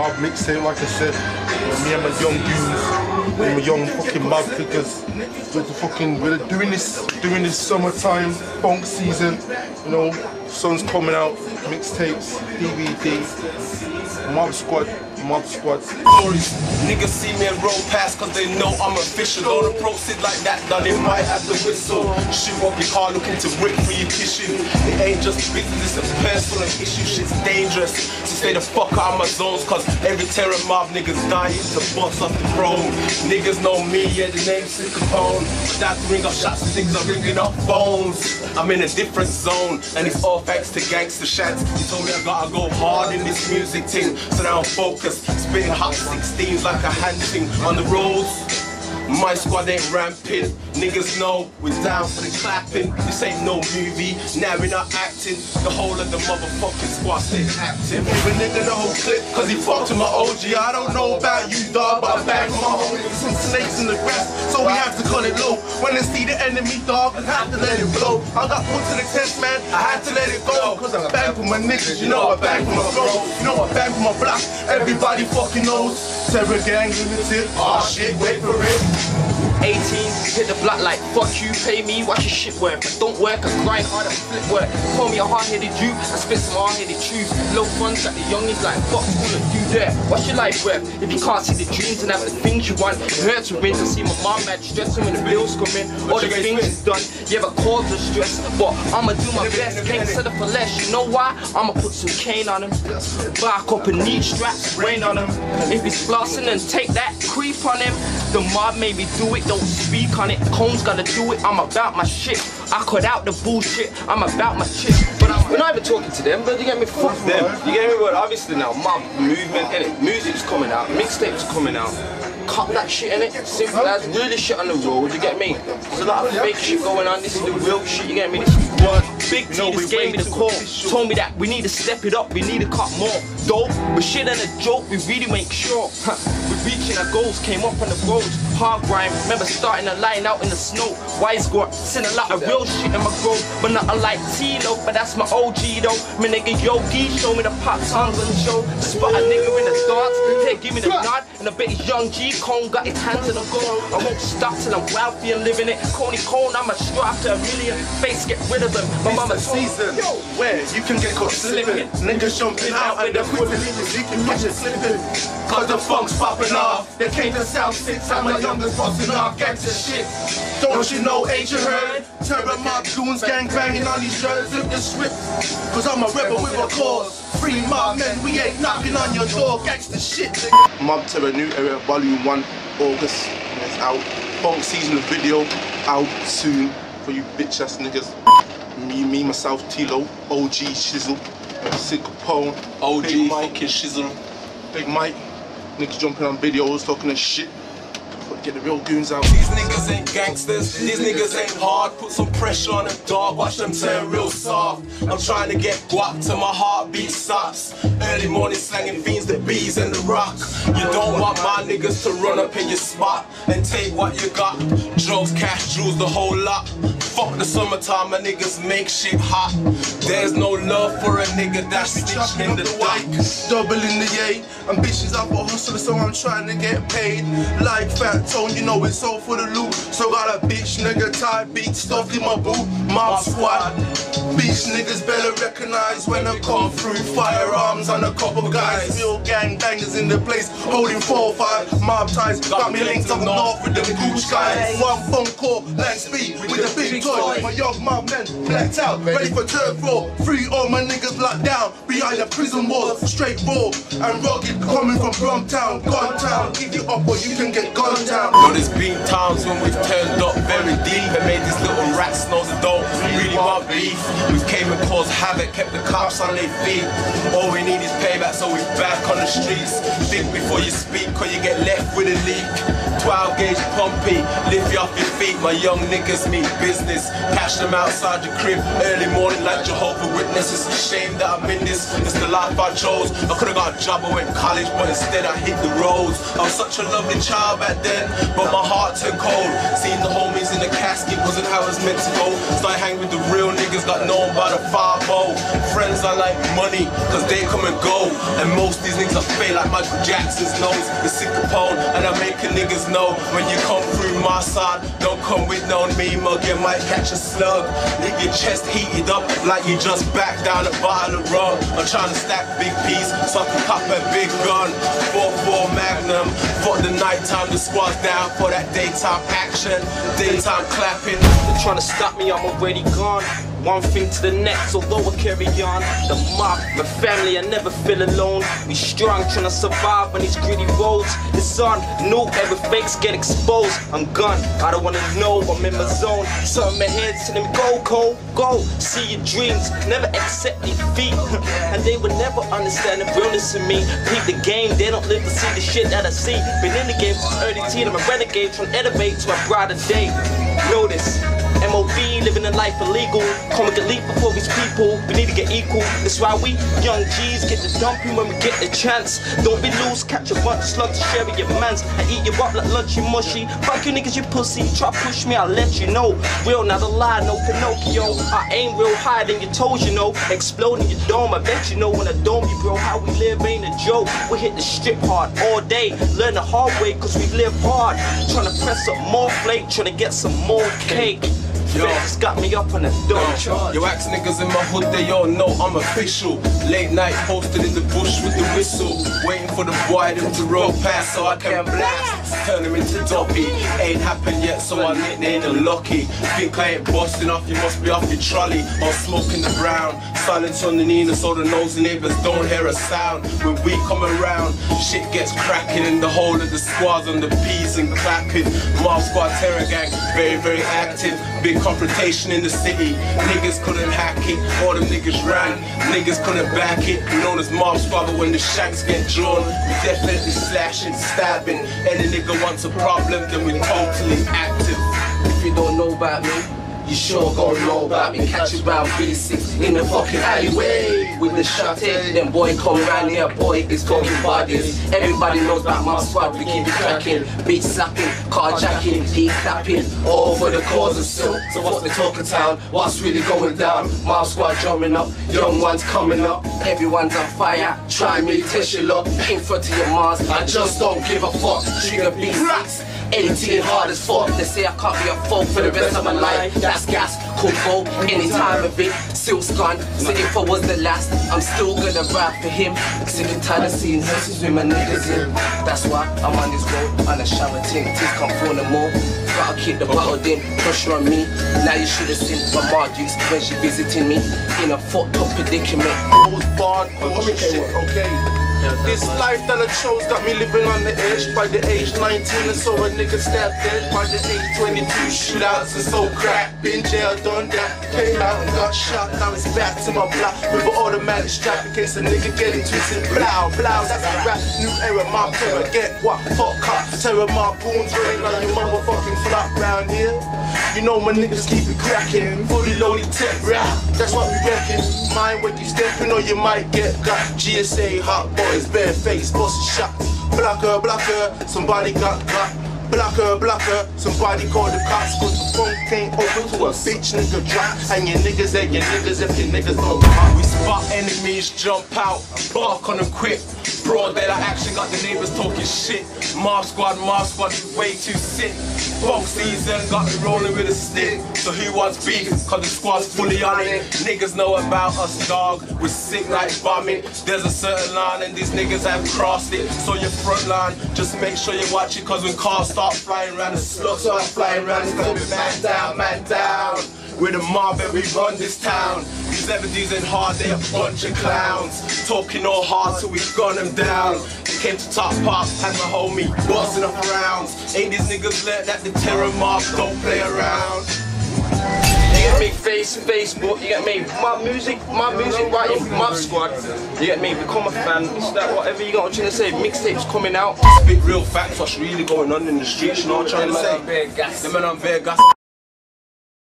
mob mixtape, like I said. Me and my young goons, me and my young fucking mob figures. We're the fucking, we're doing this, doing this summertime funk season. You know, sun's coming out, mixtapes, DVD, mob squad, mob squad. Niggas see me and roll past cause they know I'm official. Don't approach it like that, done it might have the whistle. Shoot up your car looking to rip for your tissue. It ain't just business, it's a personal issue. Shit's dangerous. So stay the fuck out of my zones cause every terror mob niggas dying to bust off the throne. Niggas know me, yeah, the name's Sid Capone. That ring up shots, niggas are ringing up phones. I'm in a different zone and it's all thanks to gangster shats. He told me I gotta go hard in this music thing, so now I'm focused. Spitting hot 16s like a hand hunting on the roads. My squad ain't ramping. Niggas know we're down for the clapping. This ain't no movie. Now we're not acting. The whole of the motherfucking squad stay active. Give a nigga the whole clip, cause he fucked with my OG. I don't know about you, dog, but I bang my homies. Some snakes in the grass, so we have to cut it low. When they see the enemy, dog, I have to let it blow. I got put to the test, man. I had to let it go. Cause I bang for my niggas. You know I bang for my bro. You know I bang for my block. Everybody fucking knows. Terror gang limited. Aw ah, shit, wait for it. 18, hit the block like fuck you, pay me, watch your shit work. I don't work, I grind hard and flip work. Call me a hard-headed Jew, I spit some hard-headed truths. Low funds at the youngies like fuck all and do that. What's your life worth? If you can't see the dreams and have the things you want, it hurts to rinse and see my mom mad stressing when the bills come in. All the things is done, yeah, but cause the stress. But I'ma do my best, can't settle for less. You know why? I'ma put some cane on him, back up and knee straps, rain on him. If he's flossing, then take that creep on him. The mob made me do it, don't speak on it. Combs gotta do it, I'm about my shit. I cut out the bullshit, I'm about my shit. But I'm, we're not even talking to them, but you get me? Fuck them. You get me? But obviously now, mob movement, in it. Music's coming out, mixtapes coming out. Cut that shit in it. Simple as really shit on the road, you get me? There's a lot of fake shit going on. This is the real shit, you get me? This is what Big T No, we just gave me the call. Told me that we need to step it up, we need to cut more dope. But shit ain't a joke, we really make sure. Huh. We're reaching our goals, came up on the roads. Hard grind, remember starting a line out in the snow. Wise got seen a lot of real shit in my grove, but nothing like Tilo. But that's my OG though. My nigga Yogi show me the pop tongues on the show. Spot a nigga in the dance, here give me the nod. And I bet his young G Cone got his hands in the gold. I won't stop till I'm wealthy and living it. Koney Kone, I'm a straw after a million. Face get rid of them. My mama a season where you can get caught slipping. Niggas jumping out and the Cause the funk's popping off. They came to South Six, I'm my youngest bossing off. Gangsta shit. Don't you know, ain't you heard? Terror mob goons gang banging on these shirts of the script. Cause I'm a rebel with a cause. Free mob men, we ain't knocking on your door. Gangsta shit. Mob Terror New Era Volume 1, August. And it's out. Funk season of video out soon for you bitch ass niggas. Me, me, myself, Tilo, OG Shizzle, Sid Capone, OG Big Mike, fucking shizzle. Big Mike, niggas jumping on videos, talking that shit. Get the real goons out. These niggas ain't gangsters, these niggas ain't hard. Put some pressure on them, dog. Watch them turn real soft. I'm trying to get guap till my heartbeat stops. Early morning slanging fiends, the bees and the rock. You don't want my niggas to run up in your spot and take what you got. Drugs, cash, jewels, the whole lot. Fuck the summertime, my niggas make shit hot. There's no love for a nigga that's stitched in the dike. Double in the yay. Ambitions up a hustler, so I'm trying to get paid. Like Fat Tone, you know it's all for the loot. So got a bitch nigga tied beat stuffed in my boot. Mob squad. Bitch niggas better recognize when I come through. Firearms on a couple guys. Real gang bangers in the place, holding four or five. Mob ties got me linked up north with the gooch guys. One phone call, land speed with the big toy. My young mob men blacked out, ready for turf war. Free all my niggas locked down behind the prison walls. Straight raw and rugged, coming from Brumtown, Gun Town. Give you up or you can get gunned down. Know there's been times when we've turned up very deep and made these little rats know the don't really want beef. We've came and caused havoc, kept the cops on their feet. All we need is payback, so we back on the streets. Think before you speak, or you get left with a leak. 12 gauge pumpy, lift you off your feet. My young niggas mean business. Cash them outside your crib early morning like Jehovah Witnesses. It's a shame that I'm in this. It's the life I chose. I could've got a job, I went to college, but instead I hit the roads. I was such a lovely child back then, but my heart turned cold. Seeing the homies in the casket wasn't how it was meant to go. Started hanging with the real niggas, got known by the 5 Friends Hoes I like money, cause they come and go. And most these niggas are fake like Michael Jackson's nose. The sid Capone, and I make a niggas know when you come through my side, don't come with no me mug, you might catch a slug. Leave your chest heated up like you just backed down a bottle of rum. I'm trying to stack big piece, so I can cop a big gun. 4-4 Magnum, fuck the nighttime, the squad's down for that daytime action. Daytime clapping. They're trying to stop me, I'm already gone. One thing to the next, although I carry on. The mob, my family, I never feel alone. We strong, trying to survive on these gritty roads. It's on, no ever fakes get exposed. I'm gone, I don't wanna know, I'm in my zone. Something my head telling me, go, Cole, go. See your dreams, never accept defeat. and they will never understand the realness in me. Peep the game, they don't live to see the shit that I see. Been in the game since early teen, I'm a renegade, trying to elevate to a brighter day. Notice. MOB, living a life illegal. Comic elite before these people. We need to get equal. That's why we young G's get the dumping when we get the chance. Don't be loose, catch a bunch of slugs to share with your mans. I eat you up like lunchy mushy. Fuck you niggas, you pussy. Try push me, I'll let you know. Real, not a lie, no Pinocchio. I aim real high than your toes, you know. Exploding your dome, I bet you know when I dome you, bro. How we live ain't a joke. We hit the strip hard all day. Learn the hard way, cause we live hard. Trying to press up more flake, trying to get some more cake. Yo. It's got me up on a dumb charge. Yo, ask niggas in my hood, they all know I'm official. Late night posted in the bush with the whistle. Waiting for the boy them to roll past so I can blast. Turn him into Doppy. Ain't happened yet, so I nicknamed him Lucky. Think I ain't busting off, you must be off your trolley. Or smoking the brown. Silence on the Nina so the nosy neighbors don't hear a sound. When we come around, shit gets cracking in the whole of the squads on the P's and clapping. Mob squad terror gang, very, very active. Big confrontation in the city. Niggas couldn't hack it, all them niggas ran. Niggas couldn't back it. Known as mob squad, but when the shanks get drawn, we definitely slashing, stabbing. Any nigga wants a problem, then we totally active. If you don't know about me, you sure gonna know about me. Catch you round B6 in the fucking alleyway with the shot head. Then boy come round here, boy is talking bodies. Everybody knows about my squad, we keep it cracking. Beat slapping, carjacking, heat clapping, all for the cause of still. So what's the talk of town? What's really going down? My squad drumming up, young ones coming up. Everyone's on fire, try me, test your luck. In front of your Mars, I just don't give a fuck. Trigga B6. 18 hard as fuck. They say I can't be a folk for the rest of my life. That's gas, go any time of it. Silk's gone, so if I was the last, I'm still gonna rap for him. Sick and tired of seeing horses with my niggas in. That's why I'm on this road on a shower. Things come for no more. Gotta keep the bottle in, pressure on me. Now you should have seen my Margie's when she visiting me in a fucked up predicament. I was shit, okay. This life that I chose got me living on the edge. By the age 19 and so a nigga stabbed dead. By the age 22 shootouts and so crap. Been jail, done that. Came out and got shot. Now it's back to my block with an automatic strap in case a nigga get it twisted. Blow, blow, that's a rap. New era, my terror. Get what? Fuck up. Terror, my goons running like your motherfucking flop round here. You know my niggas keep it cracking. Fully loaded tip rap. That's what we reckon. Mind what you stepping or you might get got. GSA hot boys, bare face, busting shots. Blocker, blocker, somebody got got. Blocker, blocker, somebody called the cops Cause the phone came over to a bitch nigga drop And your niggas and your niggas if your niggas don't pop Spot enemies, jump out, bark on them quick. Broad that I actually got the neighbors talking shit. Mob squad, mob squad way too sick. Box season got me rolling with a stick. So who wants beef? Cause the squad's fully on it. Niggas know about us, dog. We're sick like bombing. There's a certain line and these niggas have crossed it. So your front line, just make sure you watch it. Cause when cars start flying around, the slugs start flying around. It's gonna be man down, man down. We're the mob and we run this town. These evidences ain't hard, they a bunch of clowns. Talking all hard till we gun them down. They came to top pop, had my homie busting up rounds. Ain't these niggas let that the terror mob don't play around. You get me face Facebook, you get me my music, my music writing, my squad. You get me become a fan. It's that whatever you got I'm trying to say. Mixtapes coming out. Spit real facts, what's really going on in the streets, you know what I'm trying to say? The men on bare gas.